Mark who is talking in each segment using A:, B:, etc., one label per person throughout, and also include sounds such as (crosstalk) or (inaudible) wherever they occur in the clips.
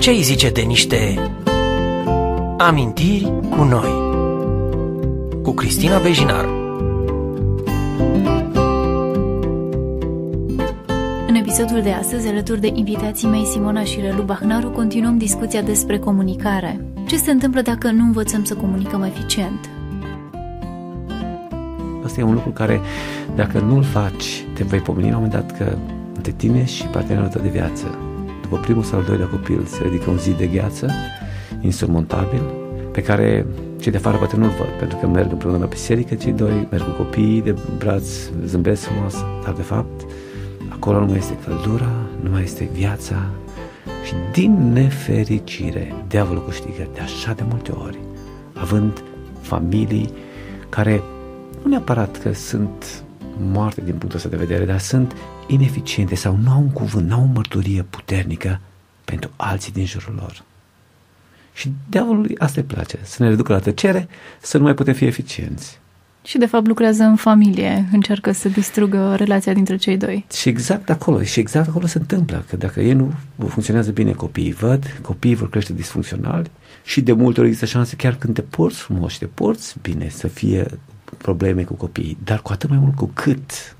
A: Ce îi zice de niște amintiri cu noi? Cu Cristina Bejinar
B: În episodul de astăzi, alături de invitații mei Simona și Relu Bahnaru, continuăm discuția despre comunicare. Ce se întâmplă dacă nu învățăm să comunicăm eficient?
C: Asta e un lucru care, dacă nu-l faci, te vei pomeni la un moment dat că între tine și partenerul tău de viață, după primul sau al doilea copil, se ridică un zid de gheață insurmontabil, pe care cei de afară poate nu-l văd, pentru că merg împreună la biserică, cei doi merg cu copiii de braț, zâmbesc frumos, dar de fapt acolo nu mai este căldura, nu mai este viața și din nefericire diavolul câștigă de așa de multe ori, având familii care nu neapărat că sunt moarte din punctul ăsta de vedere, dar sunt ineficiente sau nu au un cuvânt, nu au o mărturie puternică pentru alții din jurul lor. Și diavolului asta îi place, să ne reducă la tăcere, să nu mai putem fi eficienți.
B: Și de fapt lucrează în familie, încearcă să distrugă relația dintre cei doi.
C: Și exact acolo, și exact acolo se întâmplă, că dacă ei nu funcționează bine, copiii văd, copiii vor crește disfuncționali și de multe ori există șanse chiar când te porți frumos și te porți bine să fie probleme cu copiii, dar cu atât mai mult cu cât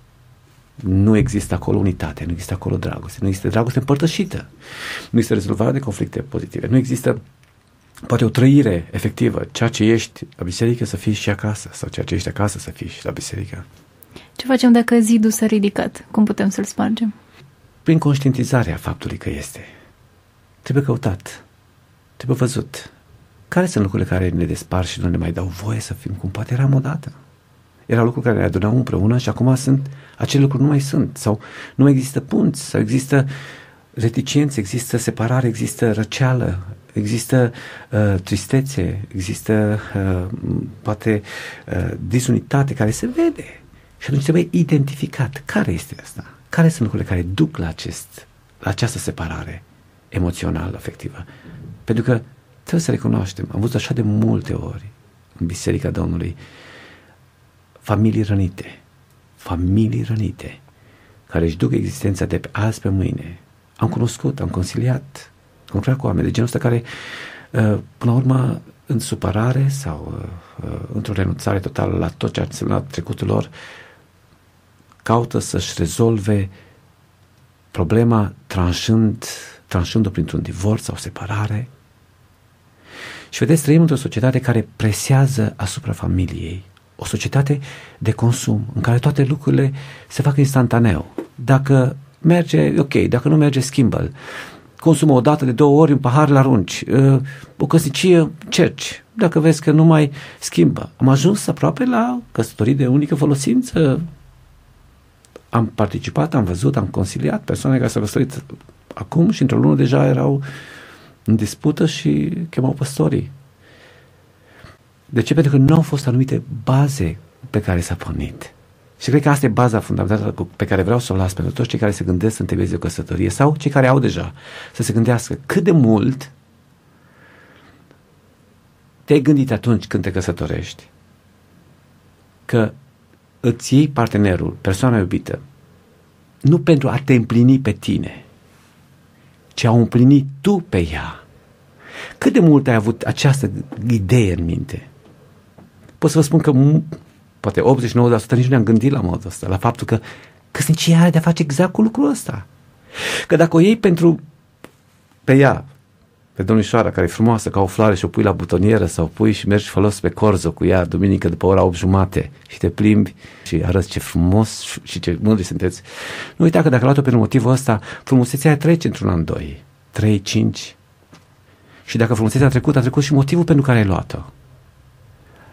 C: nu există acolo unitate, nu există acolo dragoste, nu există dragoste împărtășită, nu există rezolvarea de conflicte pozitive, nu există poate o trăire efectivă, ceea ce ești la biserică să fii și acasă, sau ceea ce ești acasă să fii și la biserică.
B: Ce facem dacă zidul s-a ridicat? Cum putem să-l spargem?
C: Prin conștientizarea faptului că este. Trebuie căutat, trebuie văzut. Care sunt lucrurile care ne despar și nu ne mai dau voie să fim cum poate eram odată? Erau lucruri care ne adunau împreună și acum sunt, acele lucruri nu mai sunt sau nu mai există punți sau există reticențe, există separare, există răceală, există uh, tristețe, există uh, poate uh, disunitate care se vede. Și atunci trebuie identificat care este asta, care sunt lucrurile care duc la, acest, la această separare emoțională, afectivă. Pentru că trebuie să recunoaștem, am văzut așa de multe ori în Biserica Domnului familii rănite, familii rănite, care își duc existența de pe azi pe mâine. Am cunoscut, am consiliat, am lucrat cu oameni de genul ăsta care, uh, până la urmă, în supărare sau uh, uh, într-o renunțare totală la tot ce a însemnat trecutul lor, caută să-și rezolve problema tranșând, tranșând-o printr-un divorț sau separare. Și vedeți, trăim într-o societate care presează asupra familiei, o societate de consum în care toate lucrurile se fac instantaneu. Dacă merge, ok, dacă nu merge, schimbă-l. Consumă o dată de două ori un pahar la arunci. Uh, o căsnicie, cerci. Dacă vezi că nu mai schimbă. Am ajuns aproape la căsătorii de unică folosință. Am participat, am văzut, am consiliat persoane care s-au căsătorit acum și într-o lună deja erau în dispută și chemau păstorii. De ce? Pentru că nu au fost anumite baze pe care s-a pornit. Și cred că asta e baza fundamentală pe care vreau să o las pentru toți cei care se gândesc să întemeieze o căsătorie sau cei care au deja, să se gândească cât de mult te-ai gândit atunci când te căsătorești că îți iei partenerul, persoana iubită, nu pentru a te împlini pe tine, ci a împlini tu pe ea. Cât de mult ai avut această idee în minte? Pot să vă spun că poate 89% nici nu ne-am gândit la modul ăsta, la faptul că căsnicia are de-a face exact cu lucrul ăsta. Că dacă o iei pentru pe ea, pe domnișoara care e frumoasă ca o floare și o pui la butonieră sau pui și mergi folos pe corzo cu ea duminică după ora 8 jumate și te plimbi și arăți ce frumos și ce mândri sunteți. Nu uita că dacă luat-o pentru motivul ăsta, frumusețea trece într-un an, doi, trei, cinci. Și dacă frumusețea a trecut, a trecut și motivul pentru care ai luat-o.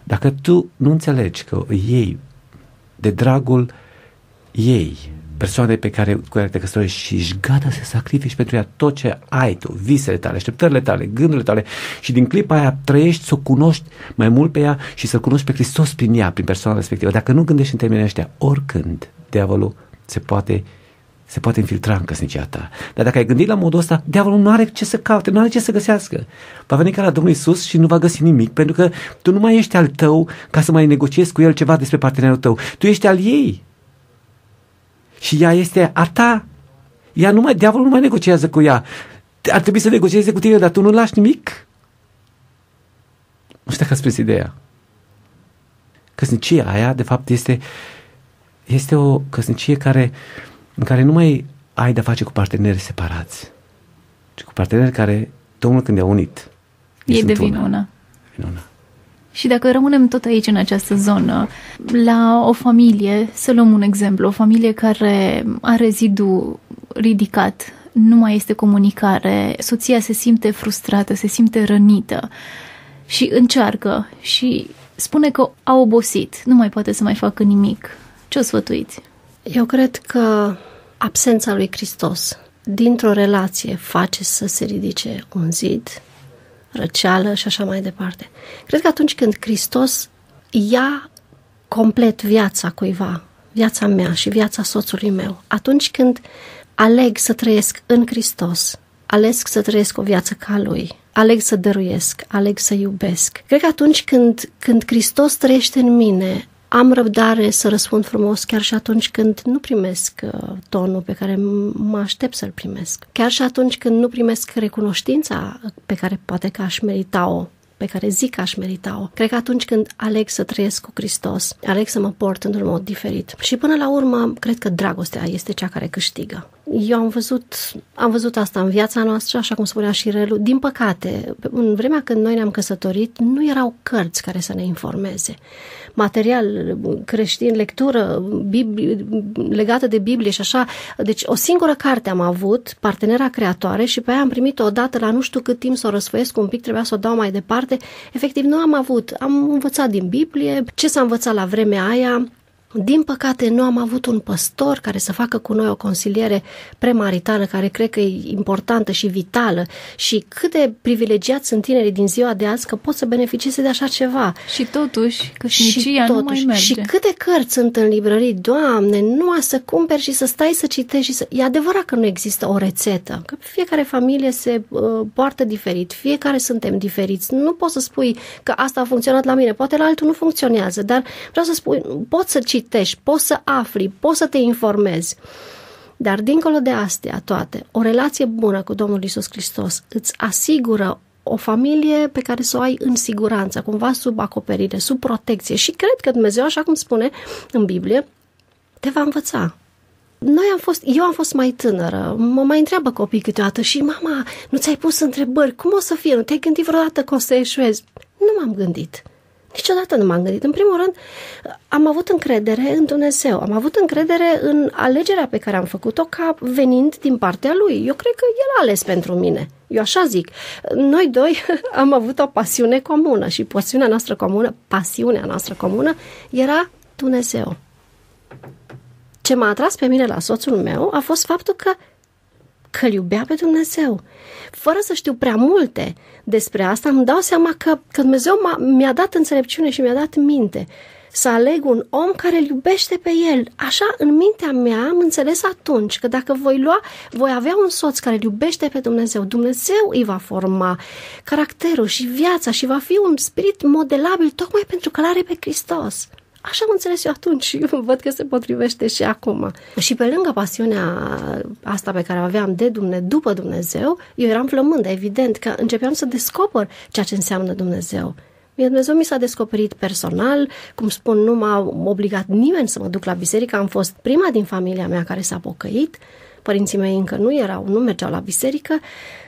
C: Dacă tu nu înțelegi că ei, de dragul ei, persoane pe care, cu care te căsătorești și ești gata să sacrifici pentru ea tot ce ai tu, visele tale, așteptările tale, gândurile tale și din clipa aia trăiești să o cunoști mai mult pe ea și să-L cunoști pe Hristos prin ea, prin persoana respectivă. Dacă nu gândești în termenii ăștia, oricând diavolul se poate se poate infiltra în căsnicia ta. Dar dacă ai gândit la modul ăsta, diavolul nu are ce să caute, nu are ce să găsească. Va veni ca la Domnul Isus și nu va găsi nimic, pentru că tu nu mai ești al tău ca să mai negociezi cu el ceva despre partenerul tău. Tu ești al ei. Și ea este a ta. Ea nu mai, diavolul nu mai negociază cu ea. ar trebui să negocieze cu tine, dar tu nu lași nimic? Nu știu dacă ați prins ideea. Căsnicia aia, de fapt, este, este o căsnicie care, în care nu mai ai de-a face cu parteneri separați, ci cu parteneri care, Domnul când i-a unit,
B: ei devin una. una.
C: Devin una.
B: Și dacă rămânem tot aici, în această zonă, la o familie, să luăm un exemplu, o familie care are zidul ridicat, nu mai este comunicare, soția se simte frustrată, se simte rănită și încearcă și spune că a obosit, nu mai poate să mai facă nimic. Ce o sfătuiți?
D: Eu cred că absența lui Hristos dintr-o relație face să se ridice un zid, răceală și așa mai departe. Cred că atunci când Hristos ia complet viața cuiva, viața mea și viața soțului meu, atunci când aleg să trăiesc în Hristos, aleg să trăiesc o viață ca Lui, aleg să dăruiesc, aleg să iubesc. Cred că atunci când, când Hristos trăiește în mine, am răbdare să răspund frumos chiar și atunci când nu primesc uh, tonul pe care mă aștept să-l primesc. Chiar și atunci când nu primesc recunoștința pe care poate că aș merita-o pe care zic că aș merita-o. Cred că atunci când aleg să trăiesc cu Hristos, aleg să mă port într-un mod diferit. Și până la urmă, cred că dragostea este cea care câștigă. Eu am văzut, am văzut asta în viața noastră, așa cum spunea și Relu. Din păcate, în vremea când noi ne-am căsătorit, nu erau cărți care să ne informeze. Material creștin, lectură Biblie, legată de Biblie și așa. Deci o singură carte am avut, Partenera Creatoare, și pe aia am primit-o odată la nu știu cât timp să o răsfoiesc un pic, trebuia să o dau mai departe. Efectiv, nu am avut. Am învățat din Biblie, ce s-a învățat la vremea aia, din păcate, nu am avut un păstor care să facă cu noi o consiliere premaritală, care cred că e importantă și vitală și cât de privilegiați sunt tinerii din ziua de azi că pot să beneficieze de așa ceva.
B: Și totuși, căsnicia nu mai merge.
D: Și câte cărți sunt în librării, Doamne, numai să cumperi și să stai să citești și să... E adevărat că nu există o rețetă, că fiecare familie se uh, poartă diferit, fiecare suntem diferiți. Nu poți să spui că asta a funcționat la mine, poate la altul nu funcționează, dar vreau să spui, poți să citești, poți să afli, poți să te informezi. Dar dincolo de astea toate, o relație bună cu Domnul Isus Hristos îți asigură o familie pe care să o ai în siguranță, cumva sub acoperire, sub protecție. Și cred că Dumnezeu, așa cum spune în Biblie, te va învăța. Noi am fost, eu am fost mai tânără, mă mai întreabă copii câteodată și mama, nu ți-ai pus întrebări, cum o să fie, nu te-ai gândit vreodată că o să eșuezi? Nu m-am gândit. Niciodată nu m-am gândit. În primul rând, am avut încredere în Dumnezeu. Am avut încredere în alegerea pe care am făcut-o ca venind din partea Lui. Eu cred că El a ales pentru mine. Eu așa zic. Noi doi (laughs) am avut o pasiune comună și pasiunea noastră comună, pasiunea noastră comună era Dumnezeu. Ce m-a atras pe mine la soțul meu a fost faptul că că îl iubea pe Dumnezeu. Fără să știu prea multe despre asta, îmi dau seama că, că Dumnezeu mi-a dat înțelepciune și mi-a dat minte să aleg un om care îl iubește pe el. Așa, în mintea mea, am înțeles atunci că dacă voi lua, voi avea un soț care îl iubește pe Dumnezeu, Dumnezeu îi va forma caracterul și viața și va fi un spirit modelabil tocmai pentru că l are pe Hristos. Așa am înțeles eu atunci și văd că se potrivește și acum. Și pe lângă pasiunea asta pe care o aveam de Dumnezeu, după Dumnezeu, eu eram flămândă, evident, că începeam să descoper ceea ce înseamnă Dumnezeu. Mie Dumnezeu mi s-a descoperit personal, cum spun, nu m-a obligat nimeni să mă duc la biserică, am fost prima din familia mea care s-a pocăit, părinții mei încă nu erau, nu mergeau la biserică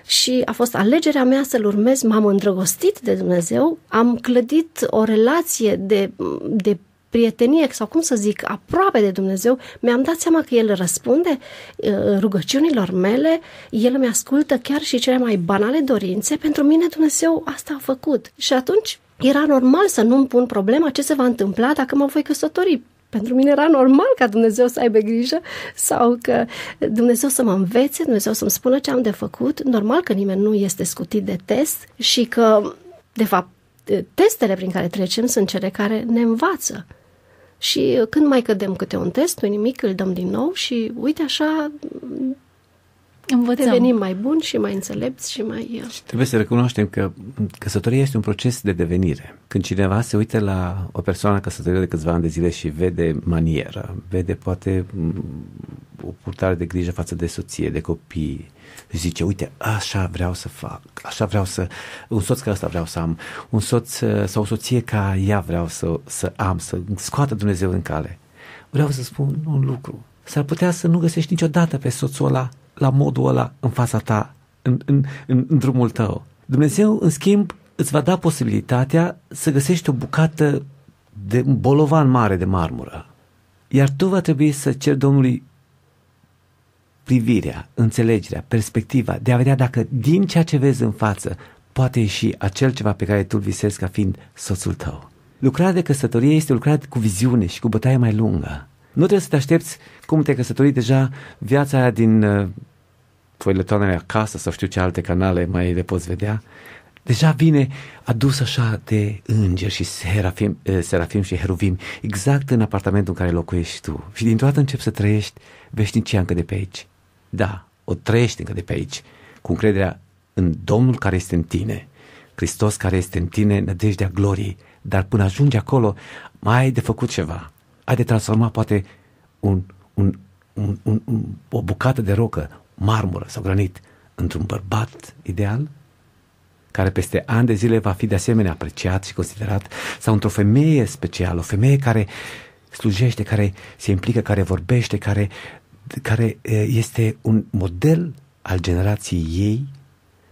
D: și a fost alegerea mea să-L urmez, m-am îndrăgostit de Dumnezeu, am clădit o relație de, de prietenie sau cum să zic, aproape de Dumnezeu, mi-am dat seama că El răspunde uh, rugăciunilor mele, El mi ascultă chiar și cele mai banale dorințe, pentru mine Dumnezeu asta a făcut. Și atunci era normal să nu-mi pun problema ce se va întâmpla dacă mă voi căsători. Pentru mine era normal ca Dumnezeu să aibă grijă sau că Dumnezeu să mă învețe, Dumnezeu să-mi spună ce am de făcut. Normal că nimeni nu este scutit de test și că, de fapt, testele prin care trecem sunt cele care ne învață. Și când mai cădem câte un test, nu nimic, îl dăm din nou și uite așa
B: Învățăm.
D: devenim mai buni și mai înțelepți și mai... uh,
C: Și trebuie să recunoaștem că căsătoria este un proces de devenire. Când cineva se uită la o persoană căsătorită de câțiva ani de zile și vede manieră, vede poate m, o purtare de grijă față de soție, de copii, zice, uite, așa vreau să fac, așa vreau să, un soț ca ăsta vreau să am, un soț uh, sau o soție ca ea vreau să, să am, să scoată Dumnezeu în cale. Vreau să spun un lucru. S-ar putea să nu găsești niciodată pe soțul ăla la modul ăla în fața ta, în, în, în, în drumul tău. Dumnezeu, în schimb, îți va da posibilitatea să găsești o bucată de un bolovan mare de marmură. Iar tu va trebui să ceri Domnului privirea, înțelegerea, perspectiva de a vedea dacă din ceea ce vezi în față poate ieși acel ceva pe care tu îl visezi ca fiind soțul tău. Lucrarea de căsătorie este o lucrare cu viziune și cu bătaie mai lungă. Nu trebuie să te aștepți cum te-ai căsătorit deja viața aia din uh, foiletoanele acasă sau știu ce alte canale mai le poți vedea. Deja vine adus așa de îngeri și serafim, eh, serafim și heruvim exact în apartamentul în care locuiești tu. Și dintr-o dată începi să trăiești veșnicia încă de pe aici. Da, o trăiești încă de pe aici, cu încrederea în Domnul care este în tine, Hristos care este în tine, nădejdea gloriei. Dar până ajungi acolo, mai ai de făcut ceva. Ai de transforma poate un, un, un, un, un, o bucată de rocă, marmură sau granit, într-un bărbat ideal care peste ani de zile va fi de asemenea apreciat și considerat, sau într-o femeie specială, o femeie care slujește, care se implică, care vorbește, care, care eh, este un model al generației ei,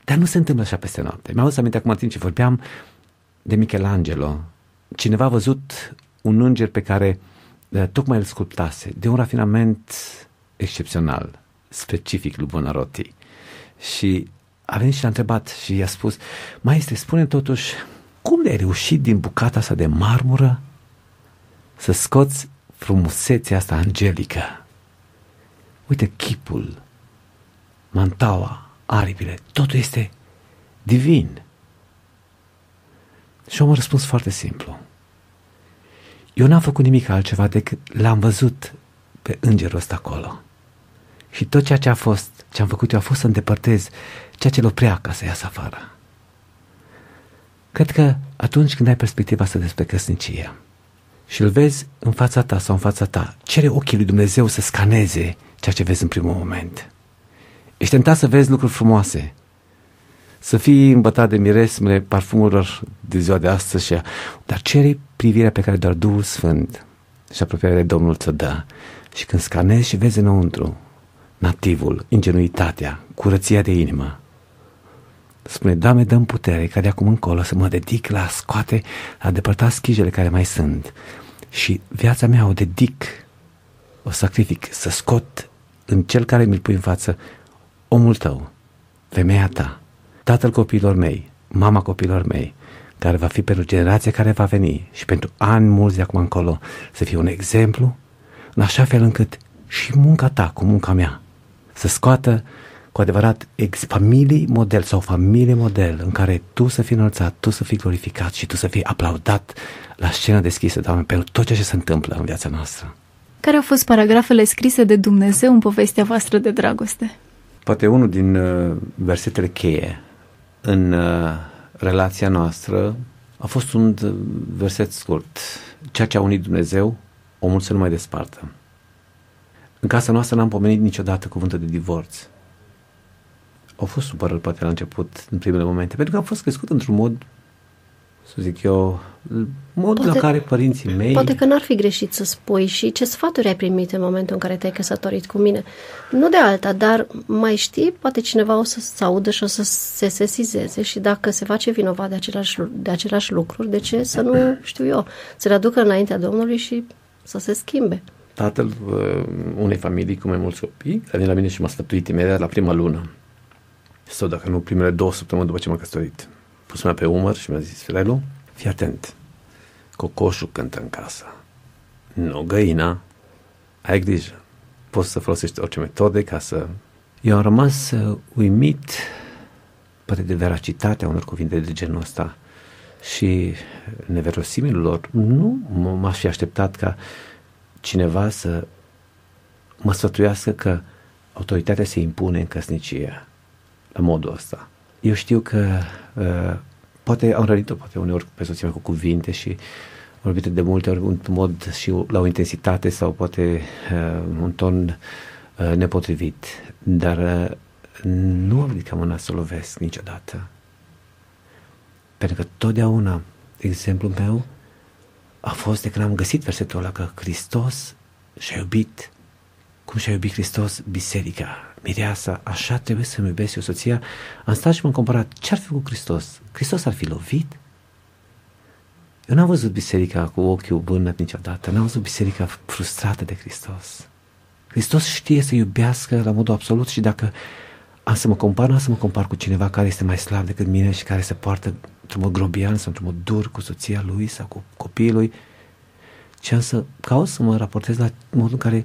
C: dar nu se întâmplă așa peste noapte. Mi-am adus aminte acum în timp ce vorbeam de Michelangelo. Cineva a văzut un înger pe care eh, tocmai îl sculptase, de un rafinament excepțional, specific lui Buonarroti. Și a venit și l-a întrebat și i-a spus, maestre, spune totuși, cum de ai reușit din bucata asta de marmură să scoți frumusețea asta angelică? Uite chipul, mantaua, aripile, totul este divin. Și omul a răspuns foarte simplu. Eu n-am făcut nimic altceva decât l-am văzut pe îngerul ăsta acolo. Și tot ceea ce a fost, ce am făcut eu a fost să îndepărtez ceea ce îl oprea ca să iasă afară. Cred că atunci când ai perspectiva asta despre căsnicie și îl vezi în fața ta sau în fața ta, cere ochii lui Dumnezeu să scaneze ceea ce vezi în primul moment. Ești tentat să vezi lucruri frumoase, să fii îmbătat de miresmele parfumurilor de ziua de astăzi, și a... dar cere privirea pe care doar Duhul Sfânt și apropierea de Domnul ți-o dă. Și când scanezi și vezi înăuntru nativul, ingenuitatea, curăția de inimă, spune, Doamne, dăm putere ca de acum încolo să mă dedic la a scoate, la a depărta schijele care mai sunt și viața mea o dedic, o sacrific, să scot în cel care mi-l pui în față omul tău, femeia ta, tatăl copiilor mei, mama copiilor mei, care va fi pentru generația care va veni și pentru ani mulți de acum încolo să fie un exemplu, în așa fel încât și munca ta cu munca mea să scoată cu adevărat ex familii model sau familie model în care tu să fii înălțat, tu să fii glorificat și tu să fii aplaudat la scenă deschisă, Doamne, pentru tot ceea ce se întâmplă în viața noastră.
B: Care au fost paragrafele scrise de Dumnezeu în povestea voastră de dragoste?
C: Poate unul din uh, versetele cheie în uh, relația noastră a fost un uh, verset scurt. Ceea ce a unit Dumnezeu, omul să nu mai despartă. În casa noastră n-am pomenit niciodată cuvântul de divorț. Au fost supărări poate la început, în primele momente, pentru că am fost crescut într-un mod, să zic eu, mod
D: Poate-
C: la care părinții mei...
D: Poate că n-ar fi greșit să spui și ce sfaturi ai primit în momentul în care te-ai căsătorit cu mine. Nu de alta, dar mai știi, poate cineva o să se audă și o să se sesizeze și dacă se face vinovat de același, de același lucruri, de ce să nu, (clears throat) știu eu, să le aducă înaintea Domnului și să se schimbe.
C: tatăl uh, unei familii cu mai mulți copii, a venit la mine și m-a sfătuit imediat la prima lună. Sau dacă nu, primele două săptămâni după ce m-am căsătorit. Pus mâna pe umăr și mi-a zis, Firelu, fii atent, cocoșul cântă în casă. Nu găina, ai grijă. Poți să folosești orice metode ca să... Eu am rămas uh, uimit poate de veracitatea unor cuvinte de genul ăsta și neverosimilul lor. Nu m- m-aș fi așteptat ca cineva să mă sfătuiască că autoritatea se impune în căsnicie, la modul ăsta. Eu știu că uh, poate am rănit-o, poate uneori pe soția mea cu cuvinte și vorbite de multe ori într-un mod și la o intensitate sau poate uh, un ton uh, nepotrivit, dar uh, nu am ridicat mâna să lovesc niciodată. Pentru că totdeauna exemplul meu a fost de când am găsit versetul ăla că Hristos și-a iubit. Cum și-a iubit Hristos biserica, mireasa, așa trebuie să-mi iubesc eu soția. Am stat și m-am comparat ce ar fi cu Hristos. Hristos ar fi lovit? Eu n-am văzut biserica cu ochiul bânăt niciodată, n-am văzut biserica frustrată de Hristos. Hristos știe să iubească la modul absolut și dacă am să mă compar, nu am să mă compar cu cineva care este mai slab decât mine și care se poartă într-un mod grobian sau într-un mod dur cu soția lui sau cu copiii lui, ci am să caut să mă raportez la modul în care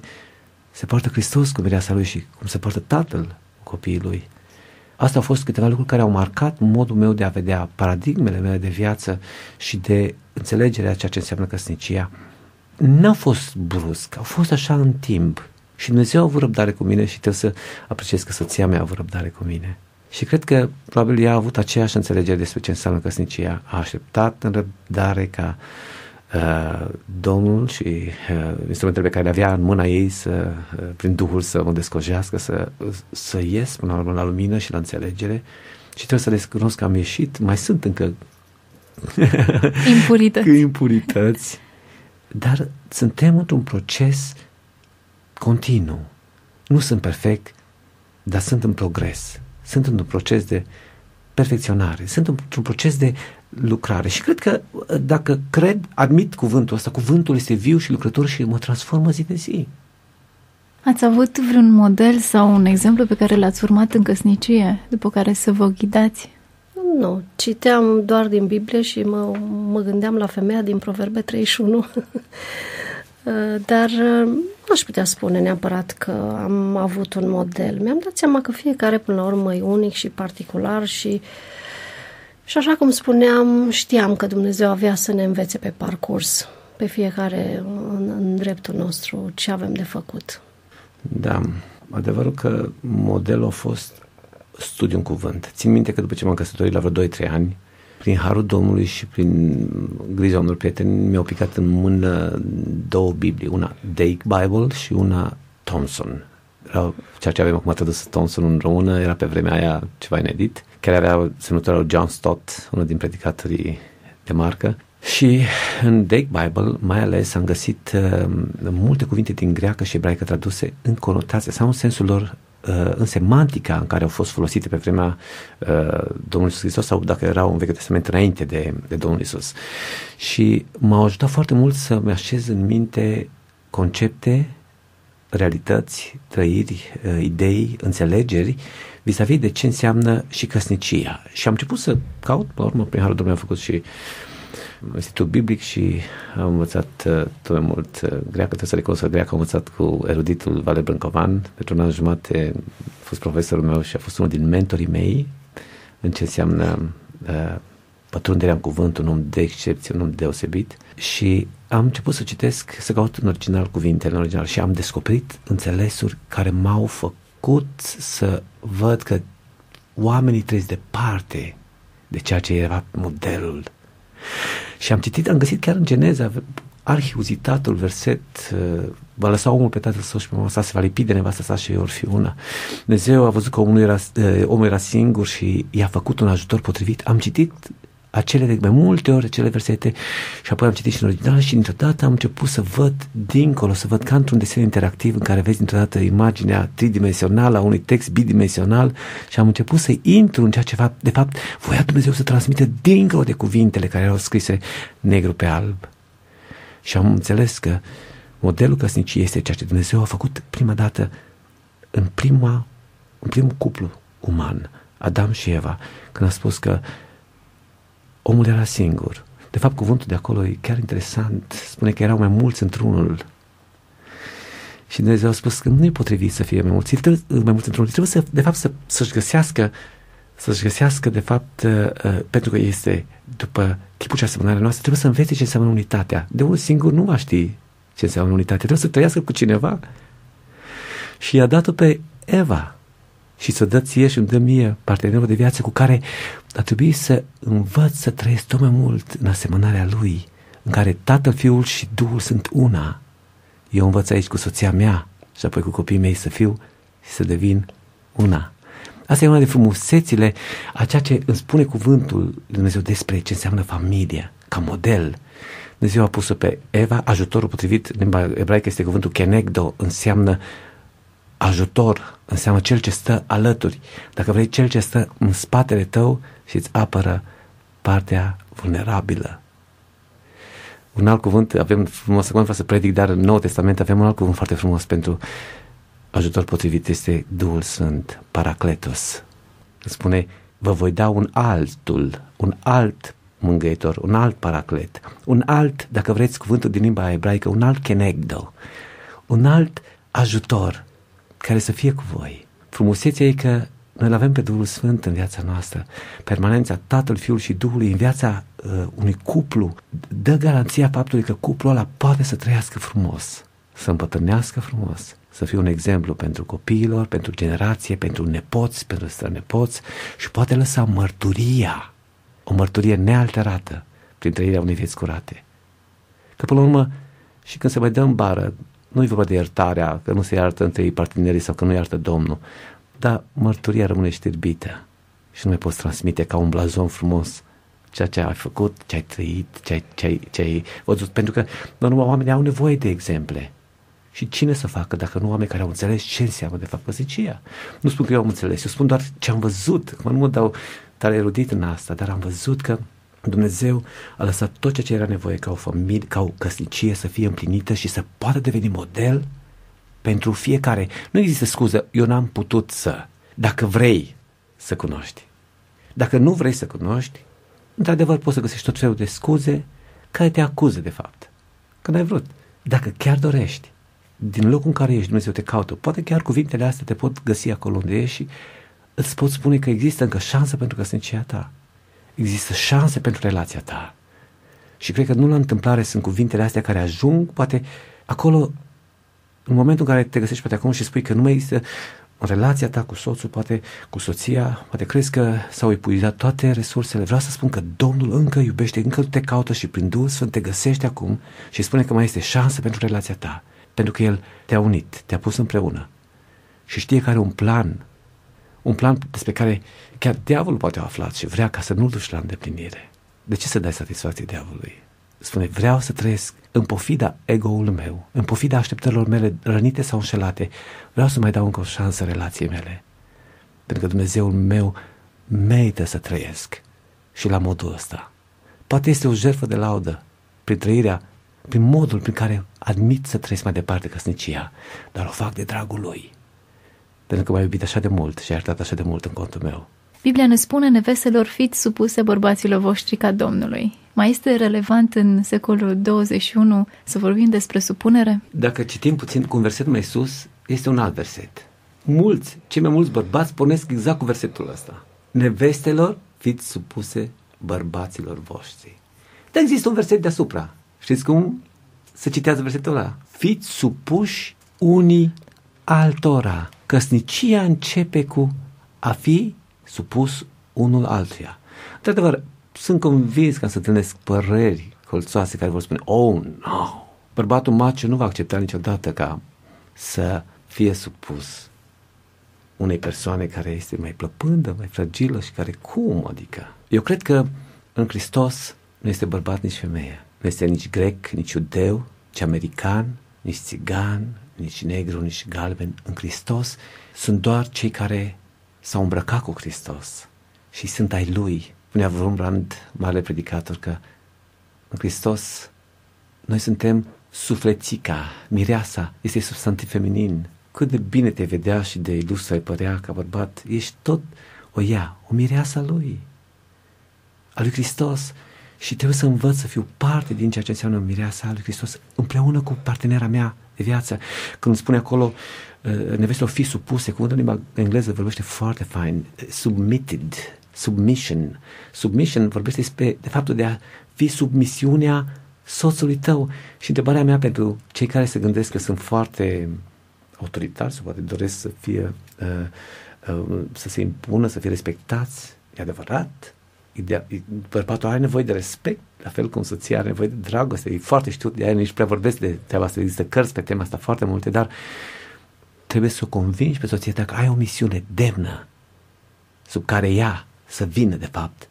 C: se poartă Hristos cu mireasa lui și cum se poartă Tatăl cu copiii lui. Asta au fost câteva lucruri care au marcat modul meu de a vedea paradigmele mele de viață și de înțelegerea ceea ce înseamnă căsnicia. N-a fost brusc, au fost așa în timp. Și Dumnezeu a avut răbdare cu mine și trebuie să apreciez că soția mea a avut răbdare cu mine. Și cred că probabil ea a avut aceeași înțelegere despre ce înseamnă căsnicia. A așteptat în răbdare ca uh, Domnul și uh, instrumentele pe care le avea în mâna ei să, uh, prin Duhul să mă descojească, să, să ies până la urmă la lumină și la înțelegere. Și trebuie să descunosc că am ieșit, mai sunt încă (laughs)
B: impurități. (laughs)
C: impurități, dar suntem într-un proces continuu. Nu sunt perfect, dar sunt în progres. Sunt într-un proces de perfecționare, sunt într-un proces de lucrare și cred că dacă cred, admit cuvântul ăsta, cuvântul este viu și lucrător și mă transformă zi de zi.
B: Ați avut vreun model sau un exemplu pe care l-ați urmat în căsnicie, după care să vă ghidați?
D: Nu, citeam doar din Biblie și mă, mă gândeam la femeia din Proverbe 31. (laughs) Dar nu aș putea spune neapărat că am avut un model. Mi-am dat seama că fiecare până la urmă e unic și particular și și așa cum spuneam, știam că Dumnezeu avea să ne învețe pe parcurs, pe fiecare în, în dreptul nostru, ce avem de făcut.
C: Da, adevărul că modelul a fost studiu în cuvânt. Țin minte că după ce m-am căsătorit la vreo 2-3 ani, prin harul Domnului și prin grija unor prieteni, mi-au picat în mână două Biblii, una Dake Bible și una Thomson. Erau, ceea ce avem acum tradus Thomson în română era pe vremea aia ceva inedit, care avea semnătura lui John Stott, unul din predicatorii de marcă. Și în Dake Bible, mai ales, am găsit uh, multe cuvinte din greacă și ebraică traduse în conotație sau în sensul lor Uh, în semantica în care au fost folosite pe vremea uh, Domnului Iisus Hristos sau dacă erau în Vechiul Testament înainte de, de Domnul Iisus. Și m-au ajutat foarte mult să-mi așez în minte concepte, realități, trăiri, uh, idei, înțelegeri vis-a-vis de ce înseamnă și căsnicia. Și am început să caut, pe urmă, prin Harul Domnului am făcut și uh, Institut Biblic și am învățat uh, tot mai mult uh, greacă, trebuie să recunosc că greacă am învățat cu eruditul Vale Brâncovan. Pentru un an jumate a fost profesorul meu și a fost unul din mentorii mei în ce înseamnă uh, pătrunderea în cuvânt, un om de excepție, un om deosebit și am început să citesc, să caut în original cuvintele în original și am descoperit înțelesuri care m-au făcut să văd că oamenii trăiesc departe de ceea ce era modelul și am citit, am găsit chiar în Geneza, arhiuzitatul verset, uh, va lăsa omul pe tatăl său și pe mama sa, se va lipi de nevasta sa și vor fi una. Dumnezeu a văzut că omul era, uh, omul era singur și i-a făcut un ajutor potrivit. Am citit acele de mai multe ori acele versete și apoi am citit și în original și dintr-o dată am început să văd dincolo, să văd ca într-un desen interactiv în care vezi dintr-o dată imaginea tridimensională a unui text bidimensional și am început să intru în ceea ce de fapt voia Dumnezeu să transmită dincolo de cuvintele care erau scrise negru pe alb. Și am înțeles că modelul căsniciei este ceea ce Dumnezeu a făcut prima dată în prima, în primul cuplu uman, Adam și Eva, când a spus că omul era singur. De fapt, cuvântul de acolo e chiar interesant. Spune că erau mai mulți într-unul. Și Dumnezeu a spus că nu e potrivit să fie mai mulți, trebuie, mai mulți într-unul. Trebuie să, de fapt, să, să-și găsească să-și găsească, de fapt, uh, uh, pentru că este după chipul și asemănarea noastră, trebuie să învețe ce înseamnă unitatea. De unul singur nu va ști ce înseamnă unitate. Trebuie să trăiască cu cineva. Și i-a dat-o pe Eva și să dă ție și îmi dă mie partenerul de viață cu care a trebuit să învăț să trăiesc tot mai mult în asemănarea lui, în care Tatăl, Fiul și Duhul sunt una. Eu învăț aici cu soția mea și apoi cu copiii mei să fiu și să devin una. Asta e una de frumusețile a ceea ce îmi spune cuvântul Lui Dumnezeu despre ce înseamnă familia, ca model. Dumnezeu a pus-o pe Eva, ajutorul potrivit, în limba ebraică este cuvântul kenegdo, înseamnă ajutor, înseamnă cel ce stă alături. Dacă vrei, cel ce stă în spatele tău și îți apără partea vulnerabilă. Un alt cuvânt, avem frumos, acum vreau să predic, dar în Noul Testament avem un alt cuvânt foarte frumos pentru ajutor potrivit, este Duhul Sfânt, Paracletos. Spune, vă voi da un altul, un alt mângâietor, un alt paraclet, un alt, dacă vreți cuvântul din limba ebraică, un alt kenegdo, un alt ajutor care să fie cu voi. Frumusețea e că noi îl avem pe Duhul Sfânt în viața noastră. Permanența Tatăl, Fiul și Duhului în viața uh, unui cuplu dă garanția faptului că cuplul ăla poate să trăiască frumos, să împătrânească frumos, să fie un exemplu pentru copiilor, pentru generație, pentru nepoți, pentru strănepoți și poate lăsa mărturia, o mărturie nealterată prin trăirea unei vieți curate. Că până la urmă, și când se mai dă în bară, nu e vorba de iertarea, că nu se iartă între ei partenerii sau că nu iartă Domnul, dar mărturia rămâne știrbită și nu mai poți transmite ca un blazon frumos ceea ce ai făcut, ce ai trăit, ce ai, ce ai, ce ai văzut. Pentru că, normal, oamenii au nevoie de exemple. Și cine să facă dacă nu oameni care au înțeles ce înseamnă de fapt păzicia? Nu spun că eu am înțeles, eu spun doar ce am văzut. Mă nu mă dau tare erudit în asta, dar am văzut că Dumnezeu a lăsat tot ceea ce era nevoie ca o familie, ca o căsnicie să fie împlinită și să poată deveni model pentru fiecare. Nu există scuză, eu n-am putut să. Dacă vrei să cunoști. Dacă nu vrei să cunoști, într-adevăr poți să găsești tot felul de scuze care te acuză de fapt. Că n-ai vrut. Dacă chiar dorești, din locul în care ești, Dumnezeu te caută. Poate chiar cuvintele astea te pot găsi acolo unde ești și îți pot spune că există încă șansă pentru căsnicia ta. Există șanse pentru relația ta. Și cred că nu la întâmplare sunt cuvintele astea care ajung, poate acolo, în momentul în care te găsești poate acum și spui că nu mai există relația ta cu soțul, poate cu soția, poate crezi că s-au epuizat toate resursele. Vreau să spun că Domnul încă iubește, încă te caută și prin Duhul Sfânt te găsește acum și spune că mai este șansă pentru relația ta. Pentru că El te-a unit, te-a pus împreună și știe că are un plan, un plan despre care chiar diavolul poate a aflat și vrea ca să nu-l duci la îndeplinire. De ce să dai satisfacție diavolului? Spune, vreau să trăiesc în pofida ego-ul meu, în pofida așteptărilor mele rănite sau înșelate, vreau să mai dau încă o șansă relației mele. Pentru că Dumnezeul meu merită să trăiesc și la modul ăsta. Poate este o jertfă de laudă prin trăirea prin modul prin care admit să trăiesc mai departe căsnicia, dar o fac de dragul lui. Pentru că m-a iubit așa de mult și a iertat așa de mult în contul meu.
B: Biblia ne spune, neveselor, fiți supuse bărbaților voștri ca Domnului. Mai este relevant în secolul 21 să vorbim despre supunere?
C: Dacă citim puțin cu un verset mai sus, este un alt verset. Mulți, cei mai mulți bărbați pornesc exact cu versetul ăsta. Nevestelor, fiți supuse bărbaților voștri. Dar există un verset deasupra, Știți cum se citează versetul ăla? Fiți supuși unii altora. Căsnicia începe cu a fi supus unul altuia. Într-adevăr, sunt convins că să întâlnesc păreri colțoase care vor spune, oh, no, bărbatul mace nu va accepta niciodată ca să fie supus unei persoane care este mai plăpândă, mai fragilă și care cum, adică? Eu cred că în Hristos nu este bărbat nici femeie. Nu este nici grec, nici iudeu, nici american, nici țigan, nici negru, nici galben. În Hristos sunt doar cei care s-au îmbrăcat cu Hristos și sunt ai Lui. Spunea Vrumbrand, mare predicator, că în Hristos noi suntem suflețica, mireasa, este substantiv feminin. Cât de bine te vedea și de ilustru ai părea ca bărbat, ești tot o ea, o mireasa Lui, a lui Hristos și trebuie să învăț să fiu parte din ceea ce înseamnă mireasa lui Hristos împreună cu partenera mea de viață. Când spune acolo uh, nevestelor fi supuse, cuvântul în limba engleză vorbește foarte fain, submitted, submission. Submission vorbește despre de faptul de a fi submisiunea soțului tău. Și întrebarea mea pentru cei care se gândesc că sunt foarte autoritari sau poate doresc să fie uh, uh, să se impună, să fie respectați, e adevărat. Idea, bărbatul are nevoie de respect, la fel cum soția are nevoie de dragoste. E foarte știut, de aia nici prea vorbesc de treaba asta. Există cărți pe tema asta foarte multe, dar trebuie să o convingi pe soție dacă ai o misiune demnă sub care ea să vină, de fapt,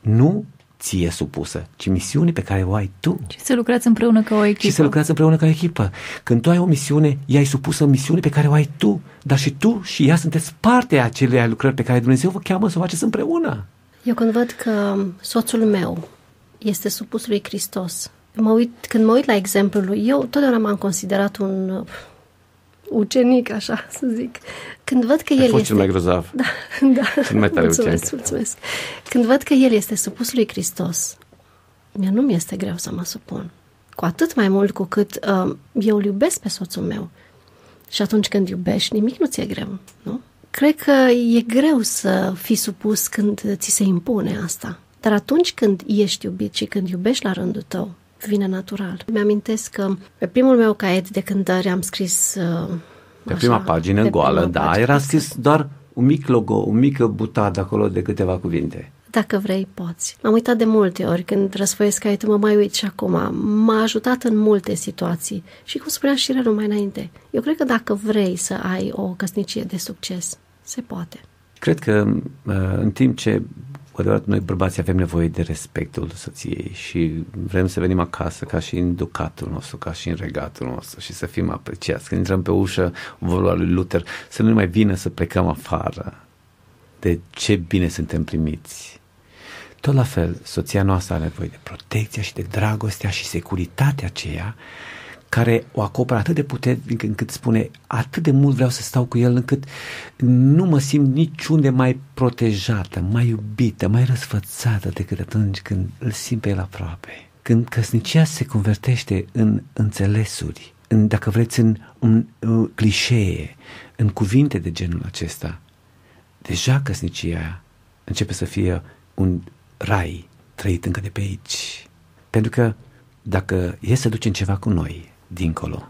C: nu ție supusă, ci misiunii pe care o ai tu.
B: Și să lucrați împreună ca o echipă.
C: Și să lucrați împreună ca o echipă. Când tu ai o misiune, ea ai supusă misiunii pe care o ai tu, dar și tu și ea sunteți parte a acelei lucrări pe care Dumnezeu vă cheamă să o faceți împreună.
D: Eu când văd că soțul meu este supus lui Hristos, mă uit, când mă uit la exemplul lui, eu totdeauna m-am considerat un ucenic, așa să zic. Când văd că
C: Ai
D: el
C: fost
D: este...
C: cel mai grozav. (laughs)
D: Da, da.
C: Cel mai tare
D: mulțumesc,
C: ucenic.
D: mulțumesc. Când văd că el este supus lui Hristos, mie nu mi-este greu să mă supun. Cu atât mai mult cu cât uh, eu îl iubesc pe soțul meu. Și atunci când iubești, nimic nu ți-e greu, nu? Cred că e greu să fii supus când ți se impune asta. Dar atunci când ești iubit și când iubești la rândul tău, vine natural. Mi-amintesc că pe primul meu caiet de cântări am scris... Uh,
C: Pe prima pagină,
D: pe
C: goală,
D: prima
C: da,
D: pagină.
C: era scris doar un mic logo, un mic butad acolo de câteva cuvinte.
D: Dacă vrei, poți. M-am uitat de multe ori când răsfoiesc caietul, mă mai uit și acum. M-a ajutat în multe situații. Și cum spunea și Relu mai înainte, eu cred că dacă vrei să ai o căsnicie de succes, se poate.
C: Cred că uh, în timp ce cu adevărat noi bărbații avem nevoie de respectul soției și vrem să venim acasă ca și în ducatul nostru, ca și în regatul nostru și să fim apreciați. Când intrăm pe ușă, vorba lui Luther, să nu ne mai vină să plecăm afară de ce bine suntem primiți. Tot la fel, soția noastră are nevoie de protecția și de dragostea și securitatea aceea care o acoperă atât de puternic încât spune atât de mult vreau să stau cu el încât nu mă simt niciunde mai protejată, mai iubită, mai răsfățată decât atunci când îl simt pe el aproape. Când căsnicia se convertește în înțelesuri, în, dacă vreți, în, în, în clișee, în cuvinte de genul acesta, deja căsnicia începe să fie un rai trăit încă de pe aici. Pentru că dacă e să ducem ceva cu noi, dincolo,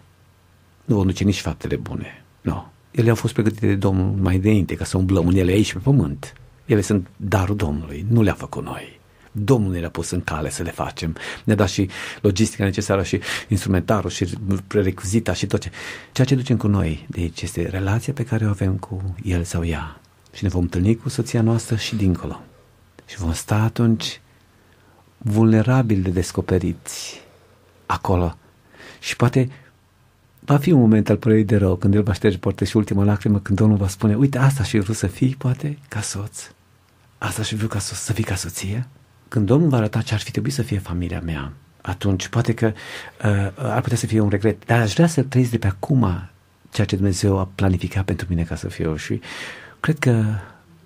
C: nu vom duce nici faptele bune. Nu. Ele au fost pregătite de Domnul mai înainte ca să umblăm în ele aici pe pământ. Ele sunt darul Domnului, nu le-a făcut noi. Domnul ne le-a pus în cale să le facem. Ne-a dat și logistica necesară și instrumentarul și prerequisita și tot ce. Ceea ce ducem cu noi de aici este relația pe care o avem cu el sau ea. Și ne vom întâlni cu soția noastră și dincolo. Și vom sta atunci vulnerabili de descoperiți acolo. Și poate va fi un moment al părerii de rău când el va șterge poate și ultima lacrimă când Domnul va spune uite asta și vrut să fii poate ca soț. Asta și vreau ca soț, să fii ca soție. Când Domnul va arăta ce ar fi trebuit să fie familia mea, atunci poate că uh, ar putea să fie un regret, dar aș vrea să trăiesc de pe acum ceea ce Dumnezeu a planificat pentru mine ca să fiu și cred că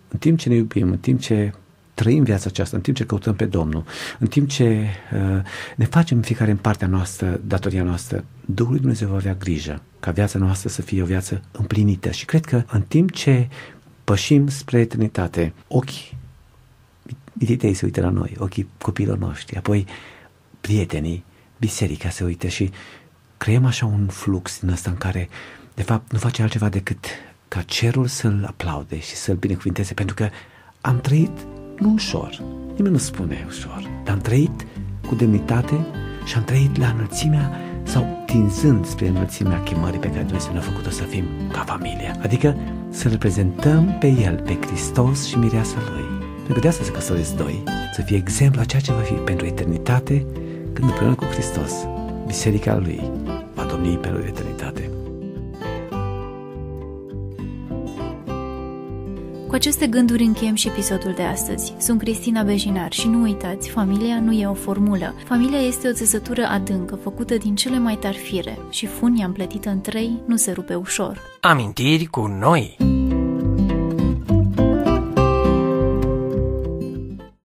C: în timp ce ne iubim, în timp ce trăim viața aceasta, în timp ce căutăm pe Domnul, în timp ce uh, ne facem fiecare în partea noastră, datoria noastră, Duhul lui Dumnezeu va avea grijă ca viața noastră să fie o viață împlinită. Și cred că în timp ce pășim spre eternitate, ochii mititei tăi se uită la noi, ochii copiilor noștri, apoi prietenii, biserica se uită și creăm așa un flux din ăsta în care, de fapt, nu face altceva decât ca cerul să-l aplaude și să-l binecuvinteze, pentru că am trăit nu ușor, nimeni nu spune ușor, dar am trăit cu demnitate și am trăit la înălțimea sau tinzând spre înălțimea chemării pe care Dumnezeu ne-a făcut-o să fim ca familie. Adică să reprezentăm pe El, pe Hristos și mireasa Lui. Pentru că de asta se căsătoresc doi, să fie exemplu a ceea ce va fi pentru eternitate, când împreună cu Hristos, biserica Lui va domni pe eternitate.
B: Cu aceste gânduri încheiem și episodul de astăzi. Sunt Cristina Bejinar și nu uitați, familia nu e o formulă. Familia este o țesătură adâncă, făcută din cele mai tari fire și funia împletită în trei nu se rupe ușor.
A: Amintiri cu noi.